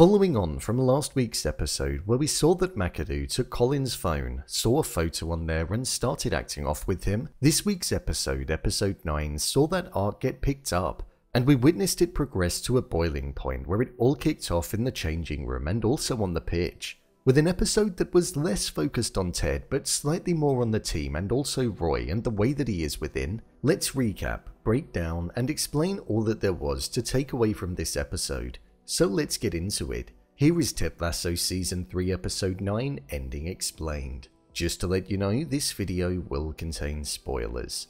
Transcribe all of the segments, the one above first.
Following on from last week's episode where we saw that McAdoo took Colin's phone, saw a photo on there and started acting off with him, this week's episode, episode 9, saw that arc get picked up and we witnessed it progress to a boiling point where it all kicked off in the changing room and also on the pitch. With an episode that was less focused on Ted but slightly more on the team and also Roy and the way that he is within, let's recap, break down, and explain all that there was to take away from this episode. So let's get into it. Here is Ted Lasso Season 3 Episode 9 Ending Explained. Just to let you know, this video will contain spoilers.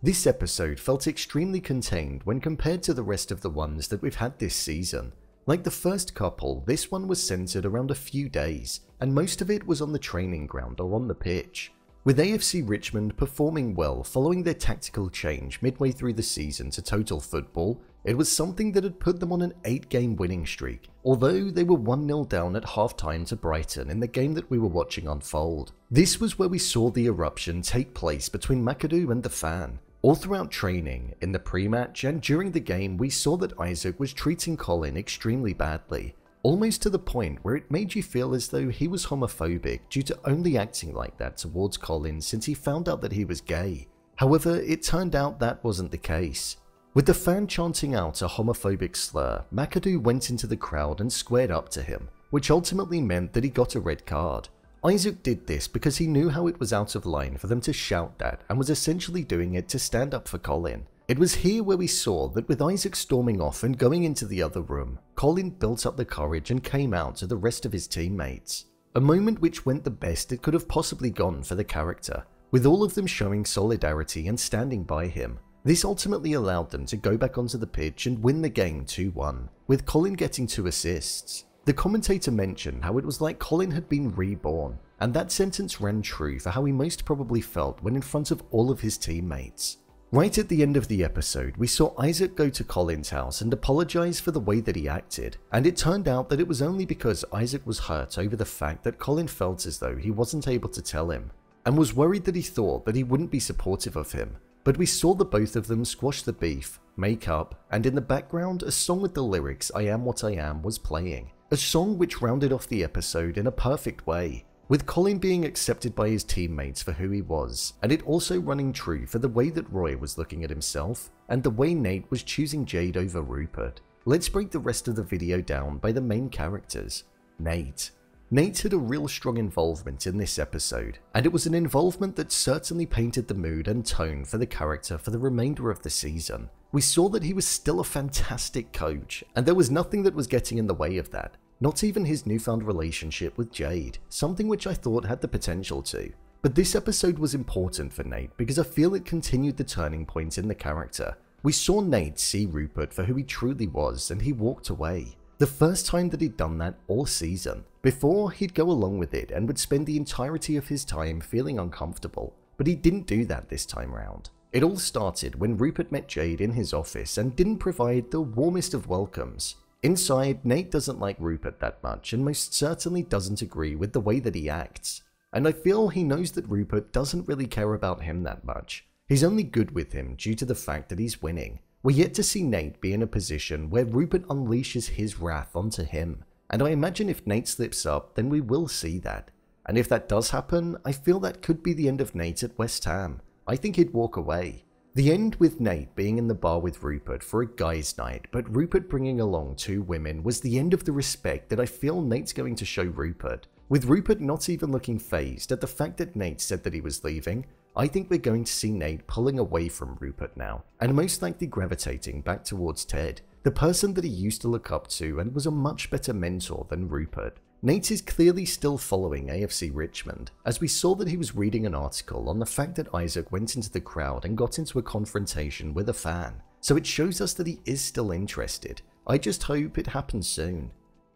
This episode felt extremely contained when compared to the rest of the ones that we've had this season. Like the first couple, this one was centered around a few days, and most of it was on the training ground or on the pitch. With AFC Richmond performing well following their tactical change midway through the season to total football, it was something that had put them on an 8 game winning streak, although they were 1 0 down at half time to Brighton in the game that we were watching unfold. This was where we saw the eruption take place between McAdoo and the fan. All throughout training, in the pre match, and during the game, we saw that Isaac was treating Colin extremely badly, almost to the point where it made you feel as though he was homophobic due to only acting like that towards Colin since he found out that he was gay. However, it turned out that wasn't the case. With the fan chanting out a homophobic slur, McAdoo went into the crowd and squared up to him, which ultimately meant that he got a red card. Isaac did this because he knew how it was out of line for them to shout that and was essentially doing it to stand up for Colin. It was here where we saw that with Isaac storming off and going into the other room, Colin built up the courage and came out to the rest of his teammates. A moment which went the best it could have possibly gone for the character, with all of them showing solidarity and standing by him, this ultimately allowed them to go back onto the pitch and win the game 2-1, with Colin getting two assists. The commentator mentioned how it was like Colin had been reborn, and that sentence ran true for how he most probably felt when in front of all of his teammates. Right at the end of the episode, we saw Isaac go to Colin's house and apologize for the way that he acted, and it turned out that it was only because Isaac was hurt over the fact that Colin felt as though he wasn't able to tell him, and was worried that he thought that he wouldn't be supportive of him, but we saw the both of them squash the beef, make up, and in the background, a song with the lyrics I Am What I Am was playing. A song which rounded off the episode in a perfect way, with Colin being accepted by his teammates for who he was, and it also running true for the way that Roy was looking at himself, and the way Nate was choosing Jade over Rupert. Let's break the rest of the video down by the main characters. Nate. Nate had a real strong involvement in this episode, and it was an involvement that certainly painted the mood and tone for the character for the remainder of the season. We saw that he was still a fantastic coach, and there was nothing that was getting in the way of that, not even his newfound relationship with Jade, something which I thought had the potential to. But this episode was important for Nate because I feel it continued the turning point in the character. We saw Nate see Rupert for who he truly was and he walked away. The first time that he'd done that all season. Before, he'd go along with it and would spend the entirety of his time feeling uncomfortable, but he didn't do that this time round. It all started when Rupert met Jade in his office and didn't provide the warmest of welcomes. Inside, Nate doesn't like Rupert that much and most certainly doesn't agree with the way that he acts. And I feel he knows that Rupert doesn't really care about him that much. He's only good with him due to the fact that he's winning. We're yet to see Nate be in a position where Rupert unleashes his wrath onto him, and I imagine if Nate slips up, then we will see that. And if that does happen, I feel that could be the end of Nate at West Ham. I think he'd walk away. The end with Nate being in the bar with Rupert for a guy's night, but Rupert bringing along two women was the end of the respect that I feel Nate's going to show Rupert. With Rupert not even looking phased at the fact that Nate said that he was leaving, I think we're going to see Nate pulling away from Rupert now, and most likely gravitating back towards Ted, the person that he used to look up to and was a much better mentor than Rupert. Nate is clearly still following AFC Richmond, as we saw that he was reading an article on the fact that Isaac went into the crowd and got into a confrontation with a fan, so it shows us that he is still interested. I just hope it happens soon.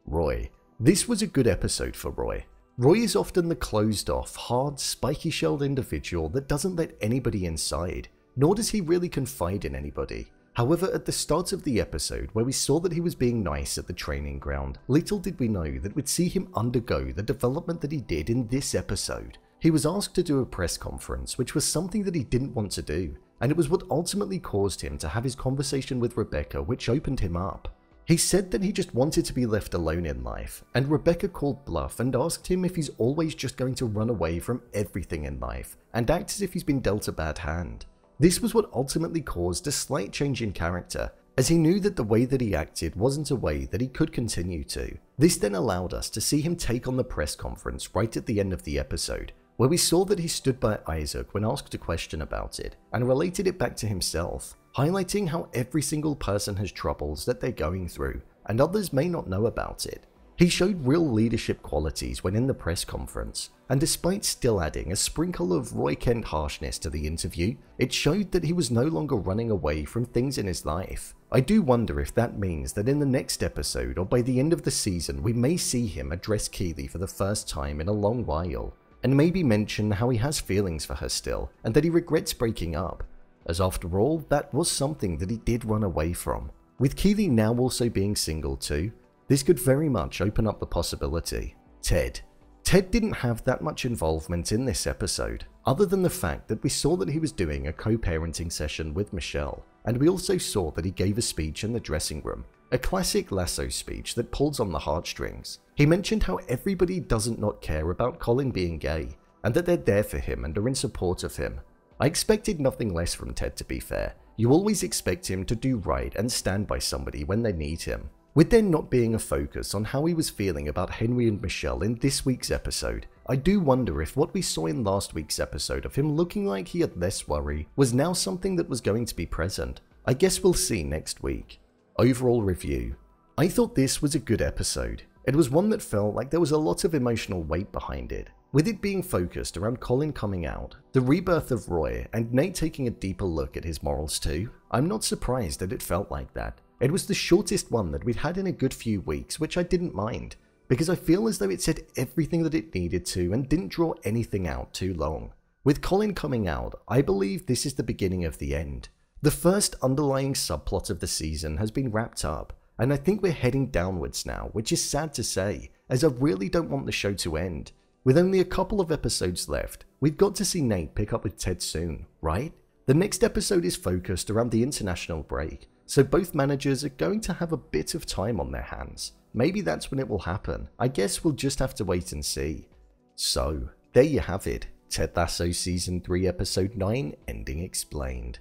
Roy. This was a good episode for Roy. Roy is often the closed off, hard, spiky shelled individual that doesn't let anybody inside, nor does he really confide in anybody. However, at the start of the episode, where we saw that he was being nice at the training ground, little did we know that we'd see him undergo the development that he did in this episode. He was asked to do a press conference, which was something that he didn't want to do, and it was what ultimately caused him to have his conversation with Rebecca, which opened him up. He said that he just wanted to be left alone in life, and Rebecca called bluff and asked him if he's always just going to run away from everything in life and act as if he's been dealt a bad hand. This was what ultimately caused a slight change in character, as he knew that the way that he acted wasn't a way that he could continue to. This then allowed us to see him take on the press conference right at the end of the episode, where we saw that he stood by Isaac when asked a question about it and related it back to himself highlighting how every single person has troubles that they're going through, and others may not know about it. He showed real leadership qualities when in the press conference, and despite still adding a sprinkle of Roy Kent harshness to the interview, it showed that he was no longer running away from things in his life. I do wonder if that means that in the next episode or by the end of the season we may see him address Keeley for the first time in a long while, and maybe mention how he has feelings for her still, and that he regrets breaking up, as after all, that was something that he did run away from. With Keeley now also being single too, this could very much open up the possibility. Ted. Ted didn't have that much involvement in this episode, other than the fact that we saw that he was doing a co-parenting session with Michelle, and we also saw that he gave a speech in the dressing room, a classic Lasso speech that pulls on the heartstrings. He mentioned how everybody doesn't not care about Colin being gay, and that they're there for him and are in support of him, I expected nothing less from Ted to be fair. You always expect him to do right and stand by somebody when they need him. With there not being a focus on how he was feeling about Henry and Michelle in this week's episode, I do wonder if what we saw in last week's episode of him looking like he had less worry was now something that was going to be present. I guess we'll see next week. Overall review. I thought this was a good episode. It was one that felt like there was a lot of emotional weight behind it. With it being focused around Colin coming out, the rebirth of Roy, and Nate taking a deeper look at his morals too, I'm not surprised that it felt like that. It was the shortest one that we'd had in a good few weeks, which I didn't mind, because I feel as though it said everything that it needed to and didn't draw anything out too long. With Colin coming out, I believe this is the beginning of the end. The first underlying subplot of the season has been wrapped up, and I think we're heading downwards now, which is sad to say, as I really don't want the show to end. With only a couple of episodes left, we've got to see Nate pick up with Ted soon, right? The next episode is focused around the international break, so both managers are going to have a bit of time on their hands. Maybe that's when it will happen. I guess we'll just have to wait and see. So, there you have it. Ted Lasso Season 3 Episode 9 Ending Explained.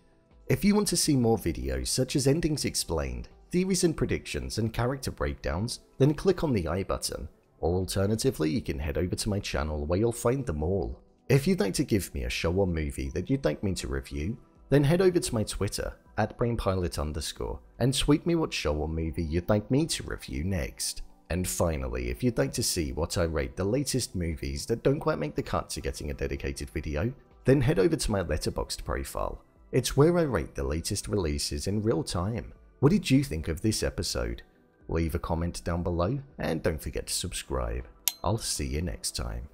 If you want to see more videos such as Endings Explained, theories and predictions, and character breakdowns, then click on the i button or alternatively you can head over to my channel where you'll find them all. If you'd like to give me a show or movie that you'd like me to review, then head over to my Twitter, at brainpilot underscore, and tweet me what show or movie you'd like me to review next. And finally, if you'd like to see what I rate the latest movies that don't quite make the cut to getting a dedicated video, then head over to my Letterboxd profile. It's where I rate the latest releases in real time. What did you think of this episode? Leave a comment down below and don't forget to subscribe. I'll see you next time.